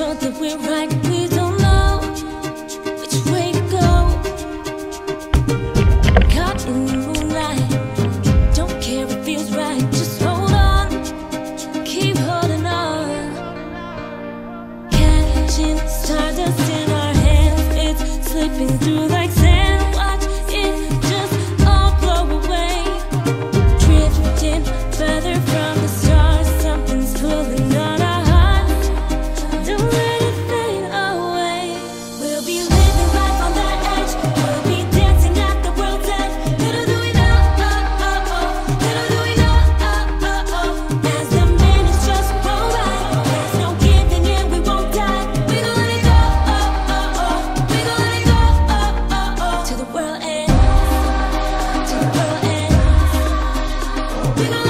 that we're right. We don't know which way to go. Caught in the moonlight, don't care it feels right. Just hold on, keep holding on. Catching stardust in our hands, it's slipping through like. When I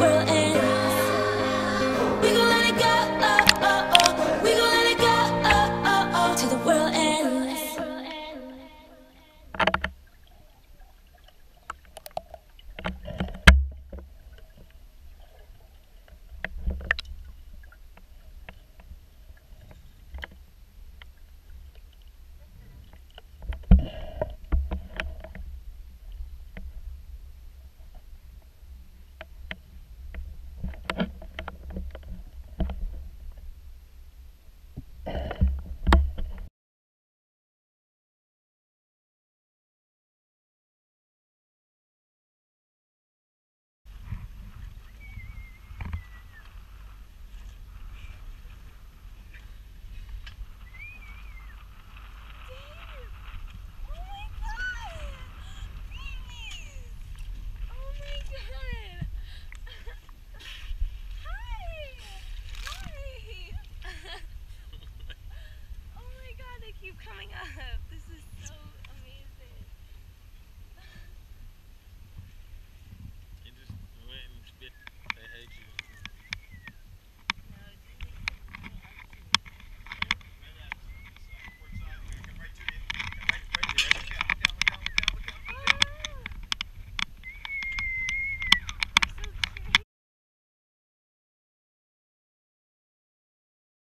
world. keep coming up. This is so